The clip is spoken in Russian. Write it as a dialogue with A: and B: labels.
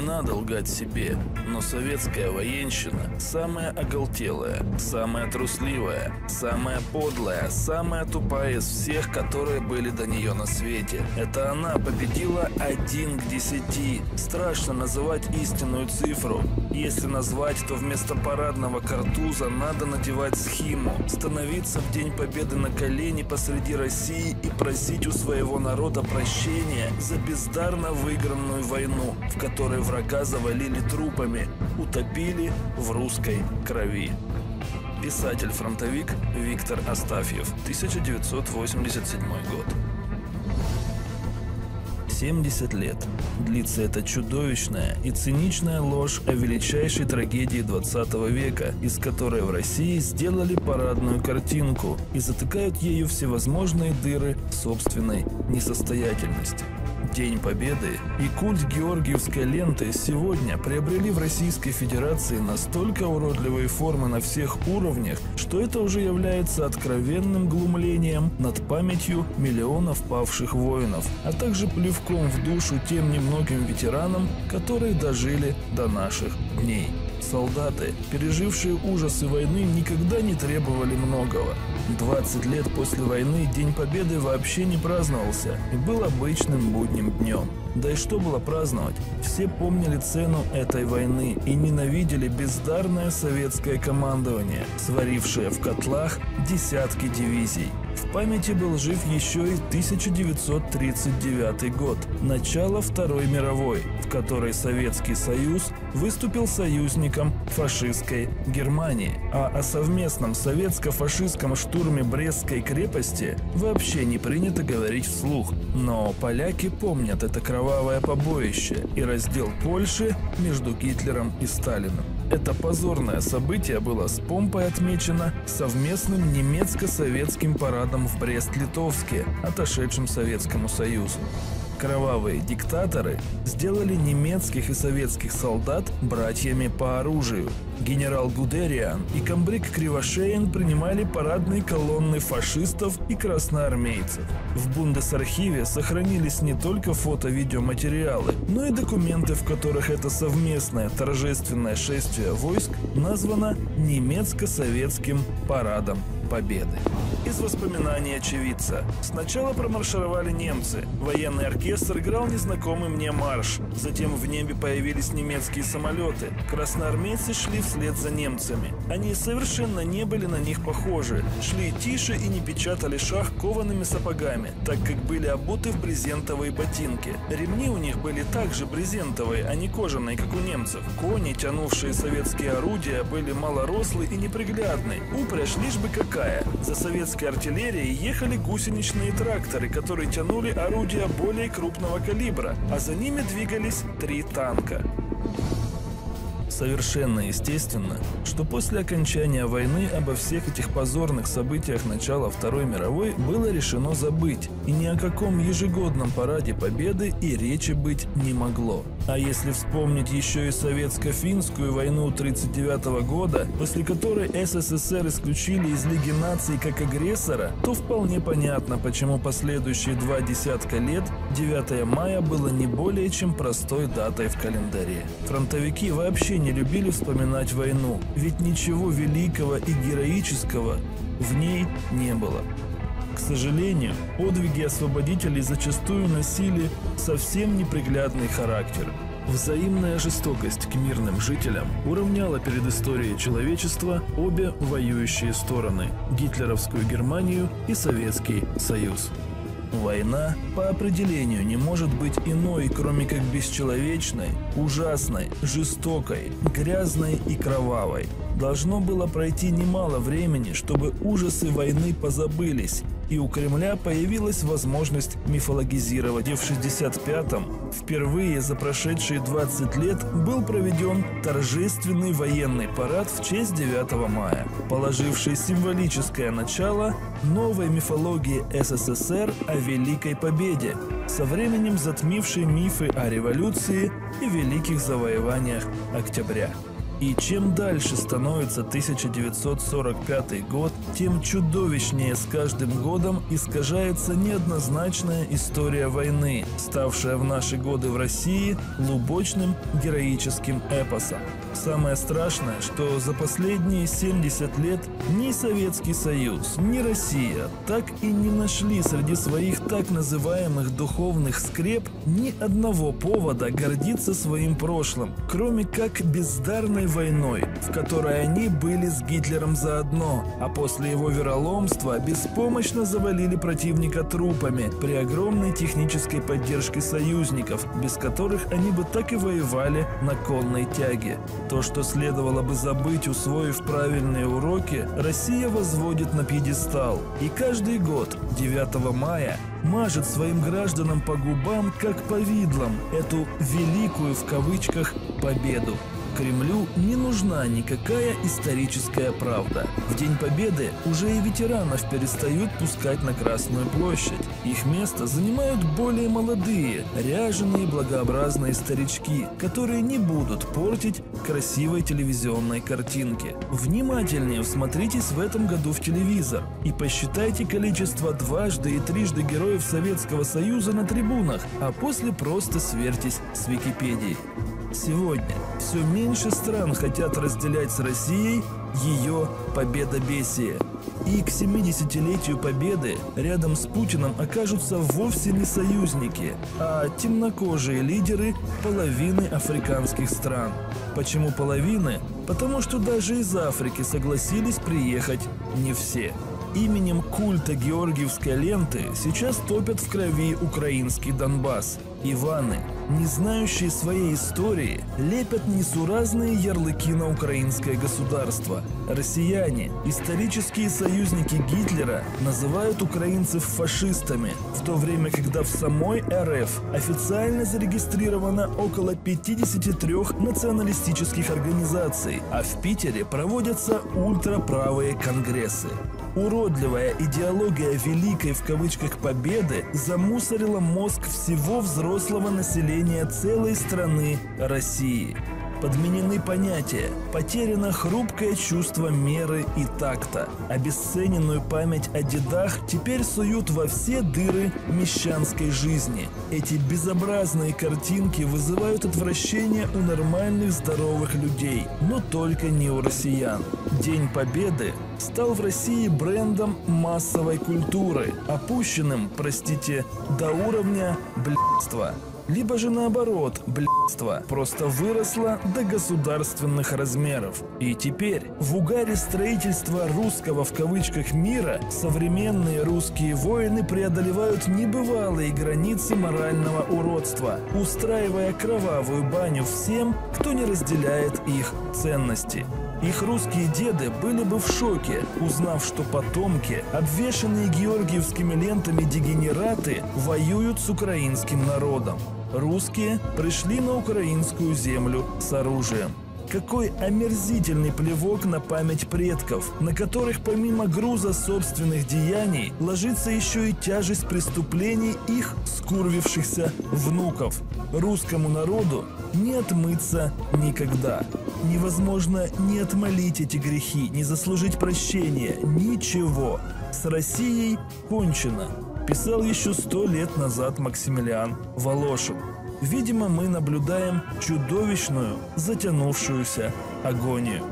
A: надо лгать себе, но советская военщина самая оголтелая, самая трусливая, самая подлая, самая тупая из всех, которые были до нее на свете. Это она победила один к десяти. Страшно называть истинную цифру. Если назвать, то вместо парадного картуза надо надевать схиму, становиться в День Победы на колени посреди России и просить у своего народа прощения за бездарно выигранную войну, в которой врага завалили трупами, утопили в русской крови. Писатель-фронтовик Виктор Астафьев, 1987 год. 70 лет. Длится эта чудовищная и циничная ложь о величайшей трагедии 20 века, из которой в России сделали парадную картинку и затыкают ею всевозможные дыры собственной несостоятельности. День Победы и культ Георгиевской ленты сегодня приобрели в Российской Федерации настолько уродливые формы на всех уровнях, что это уже является откровенным глумлением над памятью миллионов павших воинов, а также плевком в душу тем немногим ветеранам, которые дожили до наших дней. Солдаты, пережившие ужасы войны, никогда не требовали многого. 20 лет после войны День Победы вообще не праздновался и был обычным будним днем. Да и что было праздновать? Все помнили цену этой войны и ненавидели бездарное советское командование, сварившее в котлах десятки дивизий. В памяти был жив еще и 1939 год, начало Второй мировой, в которой Советский Союз выступил союзником фашистской Германии, а о совместном советско-фашистском штурме Брестской крепости вообще не принято говорить вслух. Но поляки помнят это кровавое побоище и раздел Польши между Гитлером и Сталиным. Это позорное событие было с помпой отмечено совместным немецко-советским парадом в Брест-Литовске, отошедшим Советскому Союзу. Кровавые диктаторы сделали немецких и советских солдат братьями по оружию. Генерал Гудериан и комбриг Кривошеин принимали парадные колонны фашистов и красноармейцев. В Бундесархиве сохранились не только фото-видеоматериалы, но и документы, в которых это совместное торжественное шествие войск названо немецко-советским парадом Победы. Из воспоминаний очевидца. Сначала промаршировали немцы. Военный оркестр играл незнакомый мне марш. Затем в небе появились немецкие самолеты. Красноармейцы шли вслед за немцами. Они совершенно не были на них похожи. Шли тише и не печатали шаг коваными сапогами, так как были обуты в брезентовые ботинки. Ремни у них были также брезентовые, а не кожаные, как у немцев. Кони, тянувшие советские орудия, были малорослые и неприглядные. Упряжь лишь бы как какая. За советской артиллерией ехали гусеничные тракторы, которые тянули орудия более крупного калибра, а за ними двигались три танка. Совершенно естественно, что после окончания войны обо всех этих позорных событиях начала Второй мировой было решено забыть, и ни о каком ежегодном параде Победы и речи быть не могло. А если вспомнить еще и советско-финскую войну 1939 года, после которой СССР исключили из Лиги наций как агрессора, то вполне понятно, почему последующие два десятка лет 9 мая было не более чем простой датой в календаре. Фронтовики вообще не любили вспоминать войну, ведь ничего великого и героического в ней не было. К сожалению, подвиги освободителей зачастую носили совсем неприглядный характер. Взаимная жестокость к мирным жителям уравняла перед историей человечества обе воюющие стороны – гитлеровскую Германию и Советский Союз. Война по определению не может быть иной, кроме как бесчеловечной, ужасной, жестокой, грязной и кровавой. Должно было пройти немало времени, чтобы ужасы войны позабылись, и у Кремля появилась возможность мифологизировать. И в 65-м впервые за прошедшие 20 лет был проведен торжественный военный парад в честь 9 мая, положивший символическое начало новой мифологии СССР о Великой Победе, со временем затмившей мифы о революции и великих завоеваниях октября. И чем дальше становится 1945 год, тем чудовищнее с каждым годом искажается неоднозначная история войны, ставшая в наши годы в России лубочным героическим эпосом. Самое страшное, что за последние 70 лет ни Советский Союз, ни Россия так и не нашли среди своих так называемых духовных скреп ни одного повода гордиться своим прошлым, кроме как бездарной войной, в которой они были с Гитлером заодно, а после его вероломства беспомощно завалили противника трупами при огромной технической поддержке союзников, без которых они бы так и воевали на конной тяге. То, что следовало бы забыть, усвоив правильные уроки, Россия возводит на пьедестал. И каждый год, 9 мая, мажет своим гражданам по губам, как повидлом, эту «великую» в кавычках победу. Кремлю не нужна никакая историческая правда. В День Победы уже и ветеранов перестают пускать на Красную площадь. Их место занимают более молодые, ряженые благообразные старички, которые не будут портить красивой телевизионной картинки. Внимательнее всмотритесь в этом году в телевизор и посчитайте количество дважды и трижды героев Советского Союза на трибунах, а после просто сверьтесь с Википедией. Сегодня все меньше стран хотят разделять с Россией ее победобесие. И к 70-летию Победы рядом с Путиным окажутся вовсе не союзники, а темнокожие лидеры половины африканских стран. Почему половины? Потому что даже из Африки согласились приехать не все. Именем культа Георгиевской ленты сейчас топят в крови украинский Донбасс. Иваны, не знающие своей истории, лепят несуразные ярлыки на украинское государство. Россияне, исторические союзники Гитлера, называют украинцев фашистами, в то время, когда в самой РФ официально зарегистрировано около 53 националистических организаций, а в Питере проводятся ультраправые конгрессы. Уродливая идеология «великой» в кавычках победы замусорила мозг всего взрослого населения целой страны России. Подменены понятия, потеряно хрупкое чувство меры и такта. Обесцененную память о дедах теперь суют во все дыры мещанской жизни. Эти безобразные картинки вызывают отвращение у нормальных здоровых людей, но только не у россиян. День Победы стал в России брендом массовой культуры, опущенным, простите, до уровня блядства. Либо же наоборот, блядство просто выросло до государственных размеров. И теперь в угаре строительства русского в кавычках мира современные русские воины преодолевают небывалые границы морального уродства, устраивая кровавую баню всем, кто не разделяет их ценности. Их русские деды были бы в шоке, узнав, что потомки, обвешанные георгиевскими лентами дегенераты, воюют с украинским народом. Русские пришли на украинскую землю с оружием. Какой омерзительный плевок на память предков, на которых помимо груза собственных деяний ложится еще и тяжесть преступлений их скурвившихся внуков. Русскому народу не отмыться никогда. Невозможно не отмолить эти грехи, не заслужить прощения, ничего. С Россией кончено, писал еще сто лет назад Максимилиан Волошин. Видимо, мы наблюдаем чудовищную, затянувшуюся агонию.